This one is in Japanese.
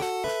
you